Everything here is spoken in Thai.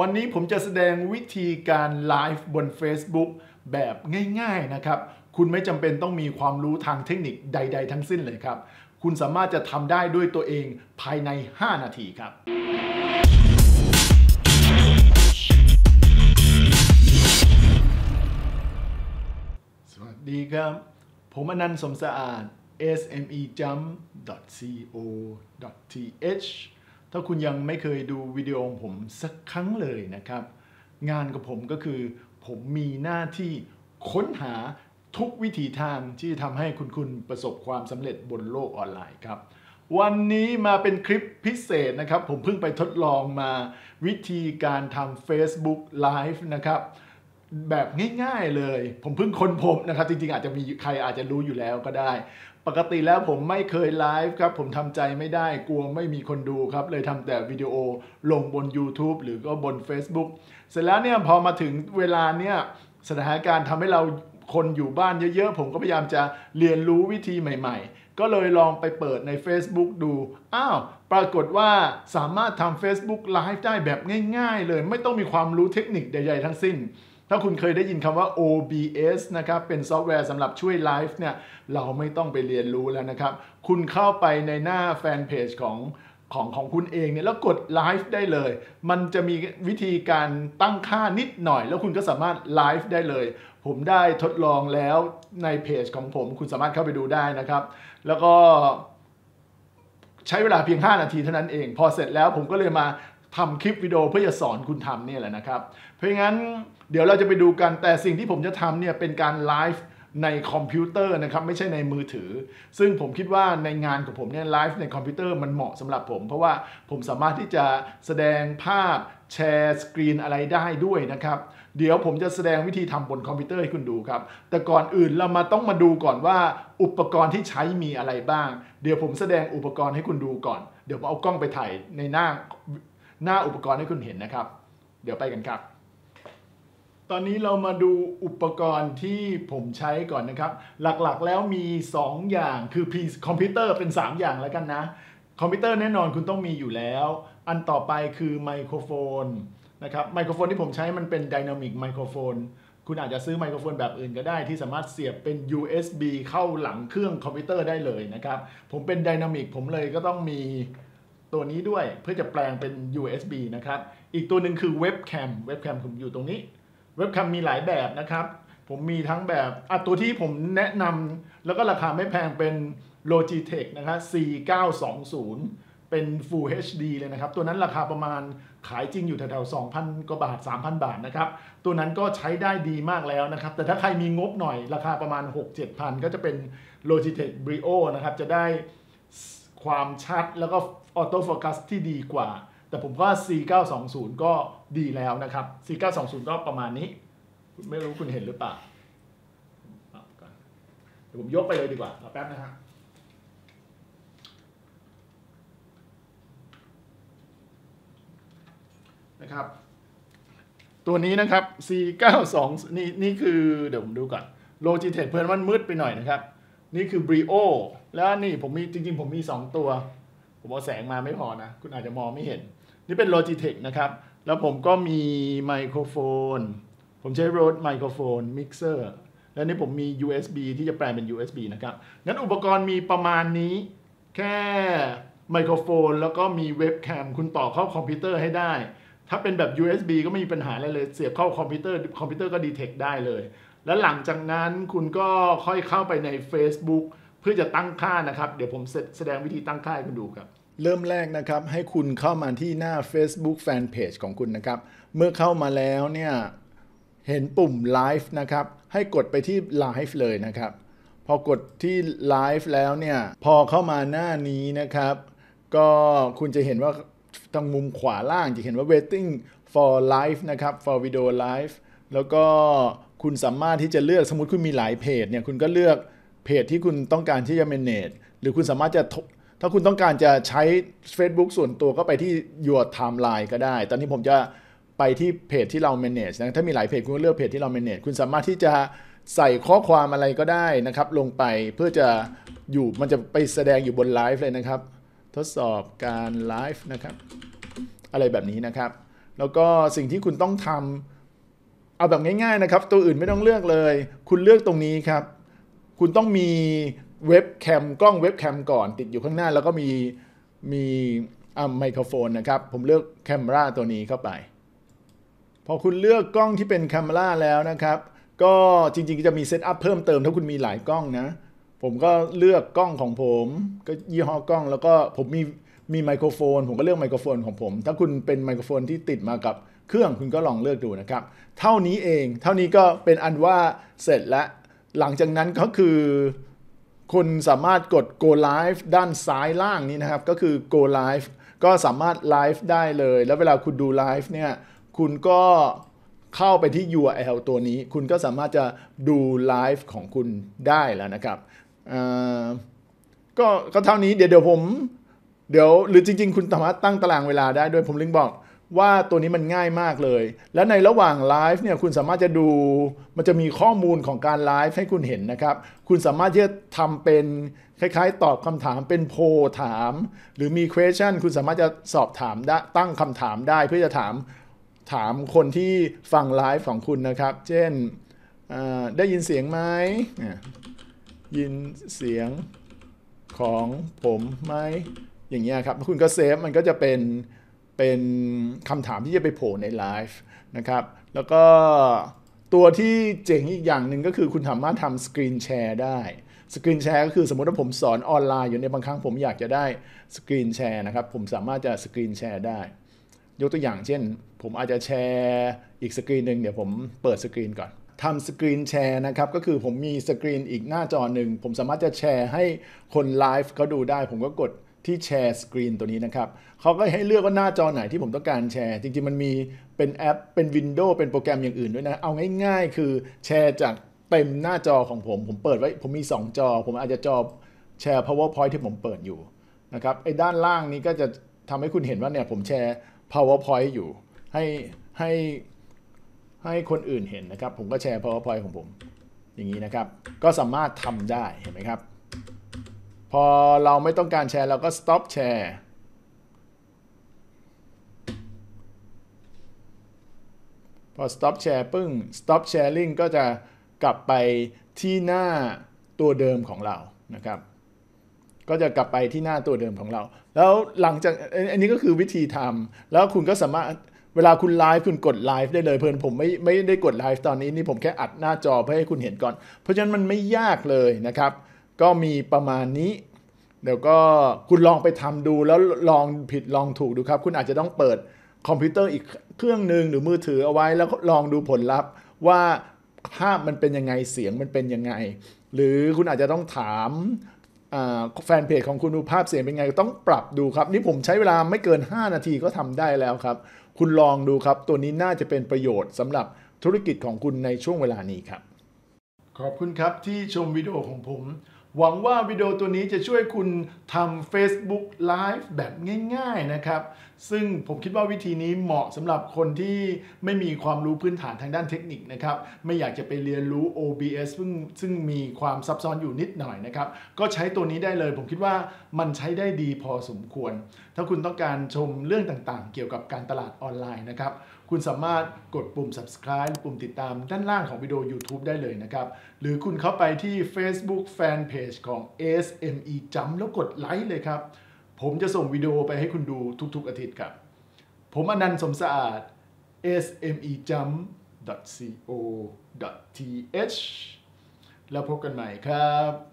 วันนี้ผมจะแสดงวิธีการไลฟ์บน Facebook แบบง่ายๆนะครับ คุณไม่จำเป็นต้องมีความรู้ทางเทคนิคใด ๆ ทั้งสิ้นเลยครับ คุณสามารถจะทำได้ด้วยตัวเองภายใน 5 นาทีครับ สวัสดีครับ ผมอนันต์สมสะอาด smejump.co.th ถ้าคุณยังไม่เคยดูวิดีโอของผมสักครั้งเลยนะครับ งานกับผมก็คือ ผมมีหน้าที่ค้นหาทุกวิถีทางที่จะทำให้คุณคุณประสบความสำเร็จบนโลกออนไลน์ครับ วันนี้มาเป็นคลิปพิเศษนะครับ ผมเพิ่งไปทดลองมาวิธีการทำ Facebook Live นะครับ แบบง่ายๆเลย ผมเพิ่งค้นพบนะครับ จริงๆ อาจจะมีใครอาจจะรู้อยู่แล้วก็ได้ ปกติแล้วผมไม่เคยไลฟ์ครับ ผมทำใจไม่ได้กลัวไม่มีคนดูครับ เลยทำแต่วิดีโอลงบน YouTube หรือก็บน Facebook เสร็จแล้วเนี่ยพอมาถึงเวลาเนี่ยสถานการณ์ทำให้เราคนอยู่บ้านเยอะๆ ผมก็พยายามจะเรียนรู้วิธีใหม่ๆ ก็เลยลองไปเปิดใน Facebook ดู อ้าว ปรากฏว่าสามารถทำ Facebook Live ได้แบบง่ายๆ เลย ไม่ต้องมีความรู้เทคนิคใดๆทั้งสิ้น ถ้าคุณเคยได้ยินคำว่า OBS นะครับ เป็นซอฟต์แวร์สำหรับช่วยไลฟ์เนี่ย เราไม่ต้องไปเรียนรู้แล้วนะครับ คุณเข้าไปในหน้าแฟนเพจของของของคุณเองเนี่ยแล้วกดไลฟ์ได้เลย มันจะมีวิธีการตั้งค่านิดหน่อย แล้วคุณก็สามารถไลฟ์ได้เลย ผมได้ทดลองแล้วในเพจของผม คุณสามารถเข้าไปดูได้นะครับ แล้วก็ใช้เวลาเพียง 5 นาทีเท่านั้นเอง พอเสร็จแล้วผมก็เลยมา ทำคลิปวิดีโอเพื่อจะสอนคุณทำเนี่ยแหละนะครับ เพราะงั้นเดี๋ยวเราจะไปดูกันแต่สิ่งที่ผมจะทำเนี่ยเป็นการไลฟ์ในคอมพิวเตอร์นะครับไม่ใช่ในมือถือ ซึ่งผมคิดว่าในงานของผมเนี่ยไลฟ์ในคอมพิวเตอร์มันเหมาะสำหรับผม เพราะว่าผมสามารถที่จะแสดงภาพ share screen อะไรได้ด้วยนะครับ เดี๋ยวผมจะแสดงวิธีทำบนคอมพิวเตอร์ให้คุณดูครับ แต่ก่อนอื่นเรามาต้องมาดูก่อนว่าอุปกรณ์ที่ใช้มีอะไรบ้าง เดี๋ยวผมแสดงอุปกรณ์ให้คุณดูก่อน เดี๋ยวผมเอากล้องไปถ่ายในหน้า หน้าอุปกรณ์ให้คุณเห็นนะครับ เดี๋ยวไปกันครับ ตอนนี้เรามาดูอุปกรณ์ที่ผมใช้ก่อนนะครับ หลักๆแล้วมี 2 อย่างคือพีคอมพิวเตอร์เป็น 3 อย่างแล้วกันนะ คอมพิวเตอร์แน่นอนคุณต้องมีอยู่แล้ว อันต่อไปคือไมโครโฟนนะครับไมโครโฟนที่ผมใช้มันเป็น dynamic microphone คุณอาจจะซื้อไมโครโฟนแบบอื่นก็ได้ที่สามารถเสียบเป็น USB เข้าหลังเครื่องคอมพิวเตอร์ได้เลยนะครับ ผมเป็นไดนามิกผมเลยก็ต้องมี ตัวนี้ด้วยเพื่อจะแปลงเป็น USB นะครับ อีกตัวหนึ่งคือเว็บแคมเว็บแคมผมอยู่ตรงนี้ เว็บแคมมีหลายแบบนะครับ ผมมีทั้งแบบอะตัวที่ผมแนะนำแล้วก็ราคาไม่แพงเป็น Logitech นะครับ4920 เป็น Full HD เลยนะครับ ตัวนั้นราคาประมาณขายจริงอยู่แถวๆ 2,000 กว่าบาท 3,000 บาทนะครับ ตัวนั้นก็ใช้ได้ดีมากแล้วนะครับ แต่ถ้าใครมีงบหน่อยราคาประมาณ 6-7,000 ก็จะเป็น Logitech Brio นะครับ จะได้ความชัดแล้วก็ auto focus ที่ดีกว่า แต่ผมว่า C920 ก็ดีแล้วนะครับ C920 ก็ประมาณนี้ ไม่รู้คุณเห็นหรือเปล่าเดี๋ยวผมยกไปเลยดีกว่ารอแป๊บนะฮะนะครับ ตัวนี้นะครับ C92 นี่นี่คือเดี๋ยวผมดูก่อน Logitech เพื่อนมันมืดไปหน่อยนะครับ นี่คือ Brio แล้วนี่ผมมีจริงๆ ผมมี 2 ตัว ผมเอาแสงมาไม่พอนะ คุณอาจจะมองไม่เห็น นี่เป็น Logitech นะครับ แล้วผมก็มีไมโครโฟน ผมใช้ Rode ไมโครโฟน Mixer แล้วนี่ผมมี USB ที่จะแปลงเป็น USB นะครับ งั้นอุปกรณ์มีประมาณนี้ แค่ไมโครโฟน แล้วก็มีเว็บแคม คุณต่อเข้าคอมพิวเตอร์ให้ได้ ถ้าเป็นแบบ USB ก็ไม่มีปัญหาอะไรเลย เสียบเข้าคอมพิวเตอร์ คอมพิวเตอร์ก็ detect ได้เลย แล้วหลังจากนั้นคุณก็ค่อยเข้าไปใน Facebook เพื่อจะตั้งค่านะครับ เดี๋ยวผมแสดงวิธีตั้งค่าให้คุณดูครับ เริ่มแรกนะครับให้คุณเข้ามาที่หน้า Facebook Fanpage ของคุณนะครับ เมื่อเข้ามาแล้วเนี่ยเห็นปุ่ม Live นะครับ ให้กดไปที่ Live เลยนะครับ พอกดที่ Live แล้วเนี่ย พอเข้ามาหน้านี้นะครับ ก็คุณจะเห็นว่าทางมุมขวาล่างจะเห็นว่า waiting for live นะครับ for video live แล้วก็คุณสามารถที่จะเลือกสมมติคุณมีหลายเพจเนี่ย คุณก็เลือก เพจที่คุณต้องการที่จะ manage หรือคุณสามารถจะถ้าคุณต้องการจะใช้ Facebook ส่วนตัวก็ไปที่ your timeline ก็ได้ ตอนนี้ผมจะไปที่เพจที่เรา manage นะถ้ามีหลายเพจคุณก็เลือกเพจที่เรา manage คุณสามารถที่จะใส่ข้อความอะไรก็ได้นะครับ ลงไปเพื่อจะอยู่มันจะไปแสดงอยู่บนไลฟ์เลยนะครับ ทดสอบการไลฟ์นะครับ อะไรแบบนี้นะครับ แล้วก็สิ่งที่คุณต้องทำเอาแบบง่ายๆนะครับ ตัวอื่นไม่ต้องเลือกเลย คุณเลือกตรงนี้ครับ คุณต้องมีเว็บแคมกล้องเว็บแคมก่อนติดอยู่ข้างหน้า แล้วก็มีมีไมโครโฟนนะครับ ผมเลือกแคมราตัวนี้เข้าไป พอคุณเลือกกล้องที่เป็นแคมราแล้วนะครับ ก็จริงๆจะมี setup เพิ่มเติมถ้าคุณมีหลายกล้องนะ ผมก็เลือกกล้องของผม ก็ยี่ห้อกล้องแล้วก็ผมมีมีไมโครโฟน ผมก็เลือกไมโครโฟนของผม ถ้าคุณเป็นไมโครโฟนที่ติดมากับเครื่องคุณก็ลองเลือกดูนะครับ เท่านี้เอง เท่านี้ก็เป็นอันว่าเสร็จแล้ว หลังจากนั้นก็คือคุณสามารถกด go live ด้านซ้ายล่างนี้นะครับ ก็คือ go live ก็สามารถไลฟ์ได้เลย แล้วเวลาคุณดูไลฟ์เนี่ย คุณก็เข้าไปที่ URL ตัวนี้ คุณก็สามารถจะดูไลฟ์ของคุณได้แล้วนะครับก็ก็เท่านี้เดี๋ยวเดี๋ยวผม เดี๋ยวหรือจริง ๆ คุณสามารถตั้งตารางเวลาได้ด้วยผมลิงบอก ว่าตัวนี้มันง่ายมากเลย และในระหว่างไลฟ์เนี่ยคุณสามารถจะดูมันจะมีข้อมูลของการไลฟ์ให้คุณเห็นนะครับ คุณสามารถที่จะทำเป็นคล้ายๆ ตอบคำถามเป็นโพถาม หรือมี question คุณสามารถจะสอบถามได้ตั้งคำถามได้เพื่อจะถามถามคนที่ฟังไลฟ์ของคุณนะครับ เช่นได้ยินเสียงไหมยินเสียงของผมไหมอย่างเงี้ยครับ คุณก็เซฟมันก็จะเป็น เป็นคำถามที่จะไปโผล่ในไลฟ์นะครับแล้วก็ตัวที่เจ๋งอีกอย่างหนึ่งก็คือคุณสามารถทำสกรีนแชร์ได้screen share ก็คือสมมติว่าผมสอนออนไลน์อยู่ในบางครั้งผมอยากจะได้ screen share นะครับผมสามารถจะ screen share ได้ ยกตัวอย่างเช่น ผมอาจจะแชร์อีกสกรีนหนึ่งเดี๋ยวผมเปิดสกรีนก่อนทำ screen share นะครับก็คือผมมีสกรีนอีกหน้าจอหนึ่งผมสามารถจะแชร์ให้คนไลฟ์เขาดูได้ ผมก็กด ที่ share screen ตัวนี้นะครับเขาก็ให้เลือกว่าหน้าจอไหนที่ผมต้องการแชร์ จริงๆ มันมีเป็นแอป เป็น window เป็นโปรแกรมอย่างอื่นด้วยนะ เอาง่ายๆ คือแชร์จากเต็มหน้าจอของผม ผมเปิดไว้ ผมมี 2 จอ ผมอาจจะจอแชร์ powerpoint ที่ผมเปิดอยู่นะครับ ไอ้ด้านล่างนี้ก็จะทำให้คุณเห็นว่าเนี่ยผมแชร์ powerpoint อยู่ ให้ให้ให้คนอื่นเห็นนะครับ ผมก็แชร์ powerpoint ของผม อย่างนี้นะครับ ก็สามารถทำได้ เห็นไหมครับ พอเราไม่ต้องการแชร์เราก็ stop แชร์พอ stop share ปึ้ง stop sharing ก็จะกลับไปที่หน้าตัวเดิมของเรานะครับ ก็จะกลับไปที่หน้าตัวเดิมของเรา แล้วหลังจากอันนี้ก็คือวิธีทำแล้วคุณก็สามารถเวลาคุณไลฟ์คุณกดไลฟ์ได้เลยเพื่อนผมไม่ไม่ได้กดไลฟ์ตอนนี้นี่ผมแค่อัดหน้าจอเพื่อให้คุณเห็นก่อน เพราะฉะนั้นมันไม่ยากเลยนะครับ ก็มีประมาณนี้ เดี๋ยวก็คุณลองไปทำดูแล้วลองผิดลองถูกดูครับ คุณอาจจะต้องเปิดคอมพิวเตอร์อีกเครื่องหนึ่งหรือมือถือเอาไว้แล้วลองดูผลลัพธ์ว่าภาพมันเป็นยังไงเสียงมันเป็นยังไง หรือคุณอาจจะต้องถามแฟนเพจของคุณดูภาพเสียงเป็นไงต้องปรับดูครับ นี่ผมใช้เวลาไม่เกิน 5 นาทีก็ทำได้แล้วครับ คุณลองดูครับ ตัวนี้น่าจะเป็นประโยชน์สำหรับธุรกิจของคุณในช่วงเวลานี้ครับ ขอบคุณครับที่ชมวิดีโอของผม หวังว่าวิดีโอตัวนี้จะช่วยคุณทำ Facebook Live แบบง่ายๆนะครับ ซึ่งผมคิดว่าวิธีนี้เหมาะสำหรับคนที่ไม่มีความรู้พื้นฐานทางด้านเทคนิคนะครับ ไม่อยากจะไปเรียนรู้ OBS ซึ่งซึ่งมีความซับซ้อนอยู่นิดหน่อยนะครับ ก็ใช้ตัวนี้ได้เลย ผมคิดว่ามันใช้ได้ดีพอสมควร ถ้าคุณต้องการชมเรื่องต่างๆ เกี่ยวกับการตลาดออนไลน์นะครับคุณสามารถกดปุ่ม subscribe ปุ่มติดตามด้านล่างของวิดีโอ YouTube ได้เลยนะครับ หรือคุณเข้าไปที่ Facebook Fanpage ของ SME Jump แล้วกดไลค์เลยครับ ผมจะส่งวิดีโอไปให้คุณดูทุกๆอาทิตย์ครับ ผมอนันต์สมสะอาด smejump.co.th แล้วพบกันใหม่ครับ